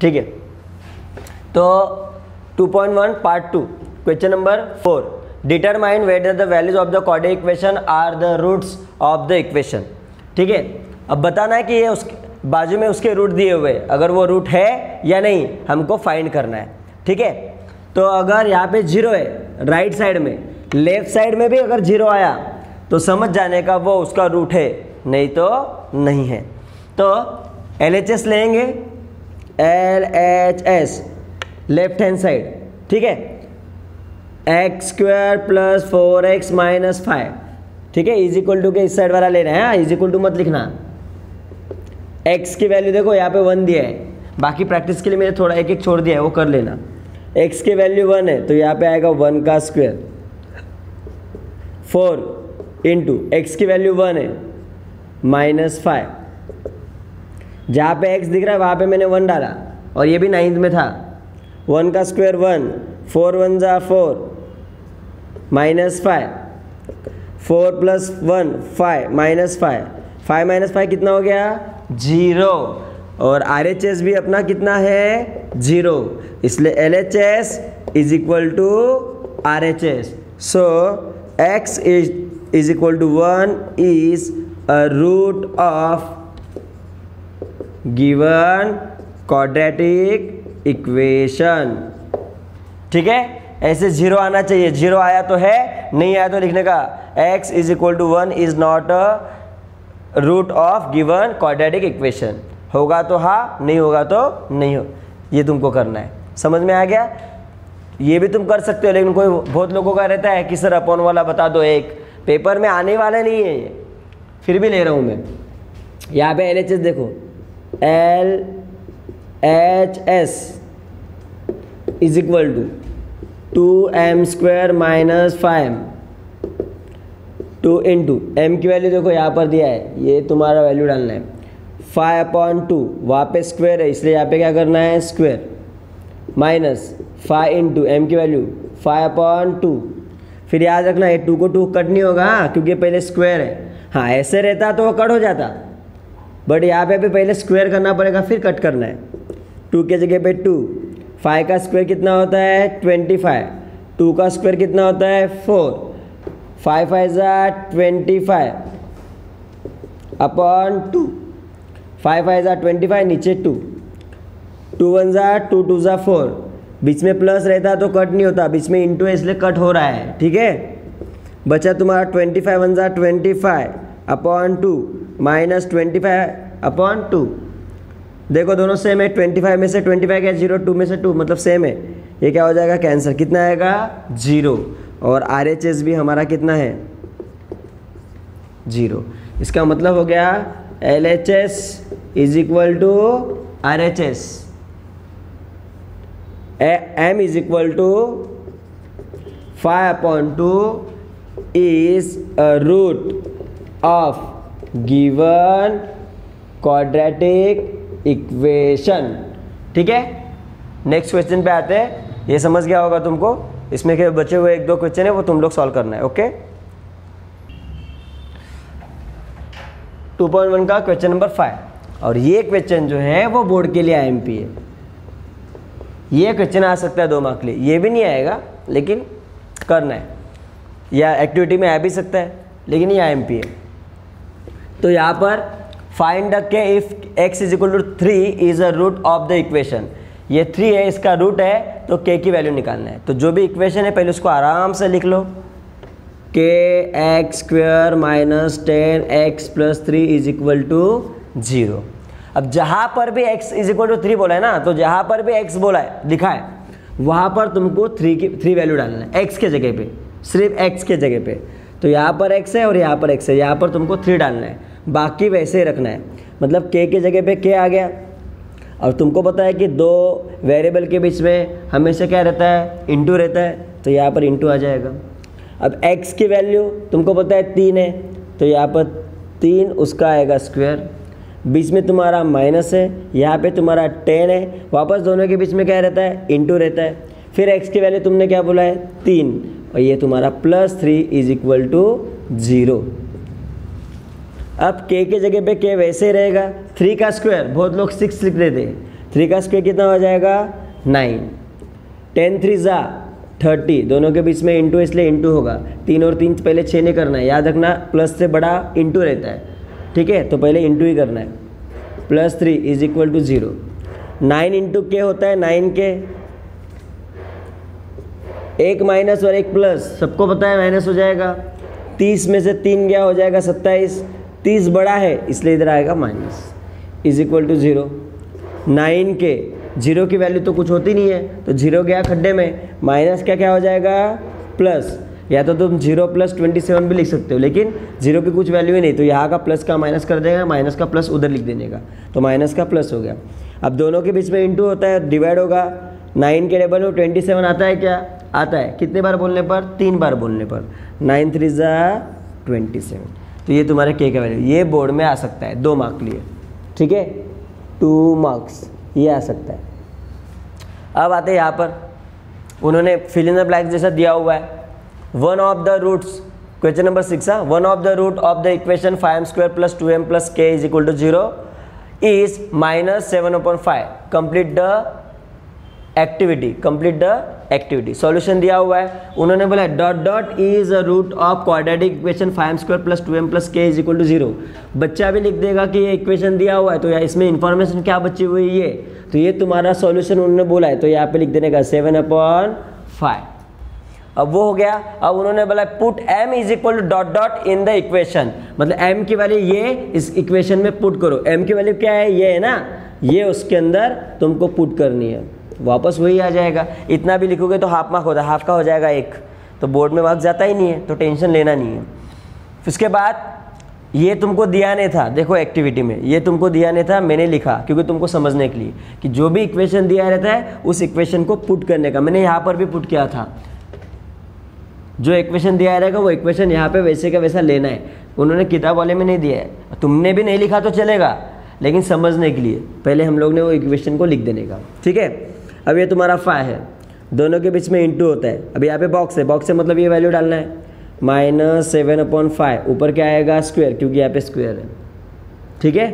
ठीक है। तो 2.1 part two question number four determine whether the values of the coordinate equation are the roots of the equation ठीक है? अब बताना है कि ये उसके, बाजू में उसके रूट दिए हुए अगर वो रूट है या नहीं, हमको फाइंड करना है। ठीक है? तो अगर यहाँ पे ज़ीरो है राइट साइड में लेफ़्ट साइड में भी अगर ज़ीरो आया तो समझ जाने का वो उसका रूट है, नहीं तो नहीं है। तो एल एच एस लेंगे। L H S left hand side ठीक है? X square plus four X minus five ठीक है? इज़ इक्वल टू के इस साइड वाला ले रहे हैं इज़ इक्वल टू मत लिखना। एक्स की वैल्यू देखो, यहाँ पे वन दिया है। बाकी प्रैक्टिस के लिए मैंने थोड़ा एक एक छोड़ दिया है, वो कर लेना। एक्स की वैल्यू वन है तो यहाँ पे आएगा वन का स्क्वायर फोर इंटू एक्स की वैल्यू वन है माइनस फाइव जहाँ पे एक्स दिख रहा है, वहाँ पे मैंने वन डाला। और ये भी नाइन्थ में था। वन का स्क्वायर वन फोर वन ज़ा four minus five four plus one five minus five five minus five कितना हो गया? ज़ीरो और आर एच एस भी अपना कितना है? ज़ीरो इसलिए L H S is equal to R H S so X is is equal to one is a root of given quadratic equation ठीक है? ऐसे ज़ीरो आना चाहिए। ज़ीरो आया तो है, नहीं आया तो लिखने का। X is equal to one is not a root of given quadratic equation होगा तो हाँ नहीं होगा तो नहीं हो। ये तुमको करना है। समझ में आ गया? ये भी तुम कर सकते हो, लेकिन कोई बहुत लोगों का रहता है कि, सर, अपॉन वाला बता दो एक। पेपर में आने वाला नहीं है ये। फिर भी ले रहा हूँ मैं। यहाँ पे एस देखो। L H S is equal to two M square minus five two in two M की वैल्यू देखो, यहाँ पर दिया है। ये तुम्हारा वैल्यू डालना है। फाइव अपॉन टू वहाँ पे स्क्वायर है, इसलिए यहाँ पे क्या करना है? Square minus five in two M की वैल्यू फाइव अपॉन टू फिर याद रखना, ये टू को टू कट नहीं होगा, क्योंकि पहले स्क्वायर है। हाँ ऐसे रहता तो वो कट हो जाता। बट यहाँ पे भी पहले स्क्वायर करना पड़ेगा, फिर कट करना है। टू के जगह पे टू फाइव का स्क्वायर कितना होता है? ट्वेंटी फाइव टू का स्क्वायर कितना होता है? फोर फाइव फाइव ज़ा twenty five upon two five five ज़ा ट्वेंटी फाइव नीचे टू टू वन ज़ा टू टू ज़ा फोर बीच में प्लस रहता तो कट नहीं होता, बीच में इंटू है, इसलिए कट हो रहा है। ठीक है? बचा तुम्हारा ट्वेंटी फाइव वन ज़ा twenty five upon two minus twenty five upon two देखो दोनों सेम है ट्वेंटी फाइव में से ट्वेंटी फाइव क्या ज़ीरो टू में से टू मतलब सेम है। ये क्या हो जाएगा? कैंसर कितना आएगा? ज़ीरो और आर एच एस भी हमारा कितना है? ज़ीरो इसका मतलब हो गया L H S is equal to R H S M is equal to five upon two is root of given quadratic equation ठीक है? नेक्स्ट क्वेश्चन पे आते हैं। ये समझ गया होगा तुमको? इसमें के बचे हुए एक दो क्वेश्चन है, वो तुम लोग सॉल्व करना है ओके 2.1 का क्वेश्चन नंबर फाइव और ये क्वेश्चन जो है, वो बोर्ड के लिए आईएमपी है। ये क्वेश्चन आ सकता है दो मार्क के लिए। ये भी नहीं आएगा, लेकिन करना है। या एक्टिविटी में आ भी सकता है, लेकिन ये आईएमपी है। तो यहाँ पर find the K if X is equal to three is a root of the equation ये थ्री है, इसका रूट है तो के की वैल्यू निकालना है। तो जो भी इक्वेशन है, पहले उसको आराम से लिख लो। K X square minus ten X plus three is equal to zero अब जहाँ पर भी x is equal to three बोला है ना तो जहाँ पर भी x बोला है, लिखा है, वहाँ पर तुमको थ्री की थ्री वैल्यू डालना है, x के जगह पे, सिर्फ़ x के जगह पे। तो यहाँ पर x है और यहाँ पर x है, यहाँ पर तुमको थ्री डालना है। बाकी वैसे ही रखना है। मतलब के के जगह पे के आ गया। और तुमको पता है कि दो वेरिएबल के बीच में हमेशा क्या रहता है? इंटू रहता है। तो यहाँ पर इंटू आ जाएगा। अब एक्स की वैल्यू तुमको पता है तीन है। तो यहाँ पर तीन उसका आएगा स्क्वायर बीच में तुम्हारा माइनस है। यहाँ पे तुम्हारा टेन है। वापस दोनों के बीच में क्या रहता है? इंटू रहता है। फिर एक्स की वैल्यू तुमने क्या बोला है? तीन। और ये तुम्हारा plus three is equal to zero अब k के जगह पे k वैसे ही रहेगा। थ्री का स्क्वायर बहुत लोग सिक्स लिख देते थ्री का स्क्वायर कितना हो जाएगा? नाइन टेन थ्री ज़ा थर्टी दोनों के बीच में इंटू इसलिए इंटू होगा। तीन और तीन पहले छः नहीं करना है। याद रखना प्लस से बड़ा इंटू रहता है। ठीक है? तो पहले इंटू ही करना है। Plus three is equal to zero nine into K होता है नाइन के एक माइनस और एक प्लस सबको पता है माइनस हो जाएगा। तीस में से तीन गया हो जाएगा सत्ताईस। तीस बड़ा है, इसलिए इधर आएगा minus. Is equal to zero. Nine K, zero की वैल्यू तो कुछ होती नहीं है तो ज़ीरो गया खड्डे में, माइनस क्या क्या हो जाएगा? प्लस। या तो तुम ज़ीरो प्लस ट्वेंटी सेवन भी लिख सकते हो, लेकिन ज़ीरो की कुछ वैल्यू ही नहीं तो यहाँ का प्लस का माइनस कर देगा, माइनस का प्लस उधर लिख देने का। तो माइनस का प्लस हो गया। अब दोनों के बीच में इंटू होता है, डिवाइड होगा। नाइन के टेबल में ट्वेंटी सेवन आता है क्या? आता है। कितने बार बोलने पर? तीन बार बोलने पर। नाइन थ्री ज़ा ट्वेंटी सेवन। तो ये तुम्हारे के का वैल्यू ये बोर्ड में आ सकता है, दो मार्क लिए। ठीक है? टू मार्क्स ये आ सकता है। अब आते हैं यहाँ पर। उन्होंने फिल इन द ब्लैक जैसा दिया हुआ है। One of the roots question number six है? One of the root of the equation five m square plus two m plus k is equal to zero is minus seven upon five complete the activity complete the activity solution दिया हुआ है। उन्होंने बोला dot dot is a root of quadratic equation five square plus two m plus k is equal to zero बच्चा भी लिख देगा कि ये इक्वेशन दिया हुआ है तो इसमें इन्फॉर्मेशन क्या बची हुई है ये? तो ये तुम्हारा सॉल्यूशन उन्होंने बोला है तो यहाँ पे लिख देने का सेवन अपॉन फाइव अब वो हो गया। अब उन्होंने बोला put m is equal to dot dot in the equation मतलब m की वैल्यू ये, इस इक्वेशन में पुट करो। m की वैल्यू क्या है? ये है ना? ये उसके अंदर तुमको पुट करनी है। वापस वही आ जाएगा। इतना भी लिखोगे तो हाफ़ मार्क होता है हाफ़ का हो जाएगा एक। तो बोर्ड में मार्क जाता ही नहीं है तो टेंशन लेना नहीं है। उसके बाद ये तुमको दिया नहीं था, देखो एक्टिविटी में, ये तुमको दिया नहीं था, मैंने लिखा, क्योंकि तुमको समझने के लिए कि जो भी इक्वेशन दिया रहता है, उस इक्वेशन को पुट करने का। मैंने यहाँ पर भी पुट किया था। जो इक्वेशन दिया रहेगा, वो इक्वेशन यहाँ पे वैसे का वैसा लेना है। उन्होंने किताब वाले में नहीं दिया है। तुमने भी नहीं लिखा तो चलेगा, लेकिन समझने के लिए। पहले हम लोग ने वो इक्वेशन को लिख देने का। ठीक है? अब ये तुम्हारा फाइव है। दोनों के बीच में इंटू होता है। अब यहाँ पे बॉक्स है। बॉक्स से मतलब ये वैल्यू डालना है। माइनस सेवन अपॉन फाइव ऊपर क्या आएगा? स्क्वेयर क्योंकि यहाँ पे स्क्वेयर है। ठीक है?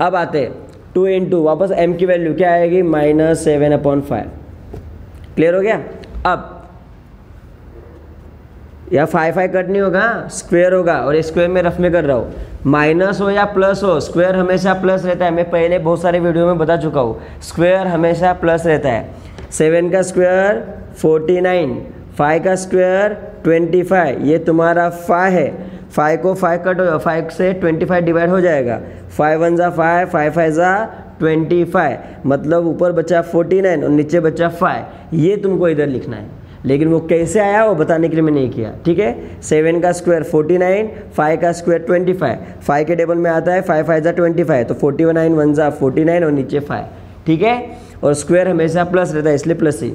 अब आते हैं। टू इंटू वापस एम की वैल्यू क्या आएगी? Minus seven upon five clear हो गया? अब या फाइव फाइव कट नहीं होगा स्क्वेयर होगा और स्क्वेयर में रफ में कर रहा हूँ। माइनस हो या प्लस हो स्क्वेयर हमेशा प्लस रहता है। मैं पहले बहुत सारे वीडियो में बता चुका हूँ। स्क्वेयर हमेशा प्लस रहता है। सेवन का स्क्वेयर फोर्टी नाइन फाइव का स्क्वेयर ट्वेंटी फाइव ये तुम्हारा फाइव है। फाइव को फाइव कट हो फाइव से ट्वेंटी फाइव डिवाइड हो जाएगा। फाइव वन ज़ा फाइव फाइव फाइव ज़ा ट्वेंटी फाइव मतलब ऊपर बचा फोर्टी नाइन और नीचे बचा फाइव ये तुमको इधर लिखना है। लेकिन वो कैसे आया वो बताने के लिए मैंने ये किया, ठीक है? सेवन का स्क्वायर फोर्टी नाइन, फाइव का स्क्वायर ट्वेंटी फाइव। फाइव के टेबल में आता है, फाइव फाइव ज़ा ट्वेंटी फाइव तो फोर्टी वन नाइन, वन ज़ा फोर्टी नाइन और नीचे फाइव, ठीक है? और स्क्वायर हमेशा प्लस रहता है, इसलिए प्लस ही।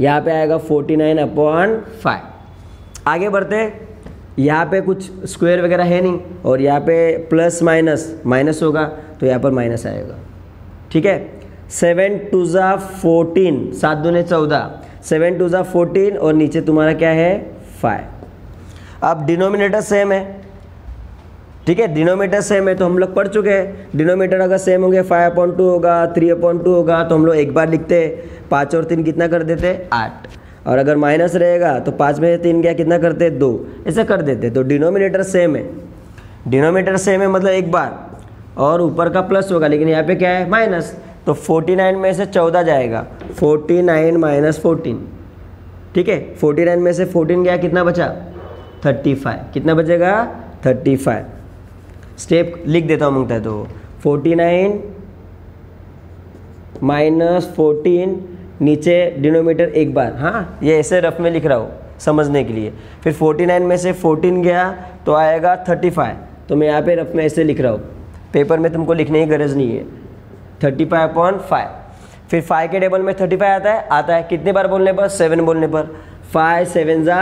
यहाँ पे आएगा फोर्टी नाइन अपॉन फाइव। आगे बढ़ते यहाँ पे कुछ स्क्वायर वगैरह है नहीं, और यहाँ पे प्लस माइनस माइनस होगा तो यहाँ पर माइनस आएगा, ठीक है? सेवन टू ज़ा फोर्टीन, सात दूने चौदह। सेवन टू ज़ा फोर्टीन और नीचे तुम्हारा क्या है? फाइव। अब डिनोमिनेटर सेम है। ठीक है? डिनोमीटर सेम है तो हम लोग पढ़ चुके हैं। डिनोमीटर अगर सेम होंगे, फाइव अपॉइंट टू होगा, थ्री अपॉइंट टू होगा तो हम लोग एक बार लिखते हैं। पाँच और तीन कितना कर देते? आठ। और अगर माइनस रहेगा तो पाँच में तीन क्या कितना करते? दो। ऐसे कर देते तो डिनोमिनेटर सेम है। डिनोमीटर सेम है मतलब एक बार। और ऊपर का प्लस होगा, लेकिन यहाँ पे क्या है? माइनस। तो 49 में से 14 जाएगा। 49 माइनस फोर्टीन। ठीक है? 49 में से 14 गया, कितना बचा? 35 कितना बचेगा? 35 स्टेप लिख देता हूँ, मंगता है तो। 49 माइनस फोर्टीन, नीचे डिनोमीटर एक बार। हाँ ये ऐसे रफ में लिख रहा हूँ, समझने के लिए। फिर 49 में से 14 गया तो आएगा 35 तो मैं यहाँ पे रफ में ऐसे लिख रहा हूँ। पेपर में तुमको लिखने की गरज नहीं है। Thirty five upon five. फिर फाइव के टेबल में थर्टी फाइव आता है आता है कितने बार बोलने पर? सेवन बोलने पर। फाइव सेवन ज़ा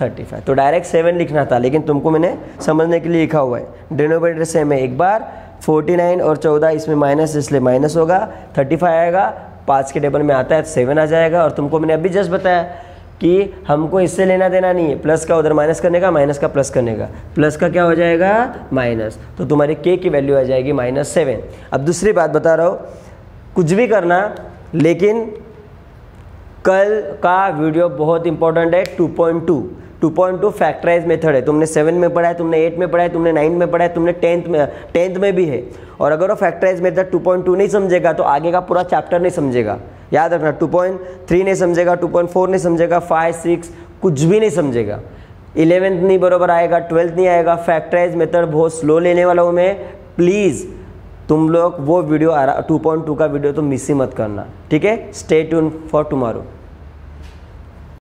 थर्टी फाइव तो डायरेक्ट सेवन लिखना था, लेकिन तुमको मैंने समझने के लिए लिखा हुआ है। डिनोमिनेटर सेम है, एक बार। फोर्टी नाइन और चौदह, इसमें माइनस इसलिए माइनस होगा। थर्टी फाइव आएगा, पाँच के टेबल में आता है तो सेवन आ जाएगा। और तुमको मैंने अभी जस्ट बताया कि हमको इससे लेना देना नहीं है। प्लस का उधर माइनस करने का माइनस का प्लस करने का। प्लस का क्या हो जाएगा? माइनस तो तुम्हारी के की वैल्यू आ जाएगी माइनस सेवन अब दूसरी बात बता रहा हूँ। कुछ भी करना, लेकिन कल का वीडियो बहुत इंपॉर्टेंट है 2.2 2.2 फैक्टराइज मेथड है। तुमने सेवन में पढ़ा है, तुमने एट में पढ़ा है, तुमने नाइन में पढ़ा है, तुमने टेंथ में टेंथ में भी है। और अगर वो फैक्टराइज मेथड 2.2 नहीं समझेगा तो आगे का पूरा चैप्टर नहीं समझेगा। याद रखना 2.3 नहीं समझेगा 2.4 नहीं समझेगा 5 6 कुछ भी नहीं समझेगा। इलेवेंथ नहीं बरोबर आएगा ट्वेल्थ नहीं आएगा फैक्टराइज मेथड बहुत स्लो लेने वाला हूँ मैं। प्लीज़ तुम लोग वो वीडियो आ रहा टू पॉइंट टू का वीडियो तो मिस ही मत करना, ठीक है? Stay tune for tomorrow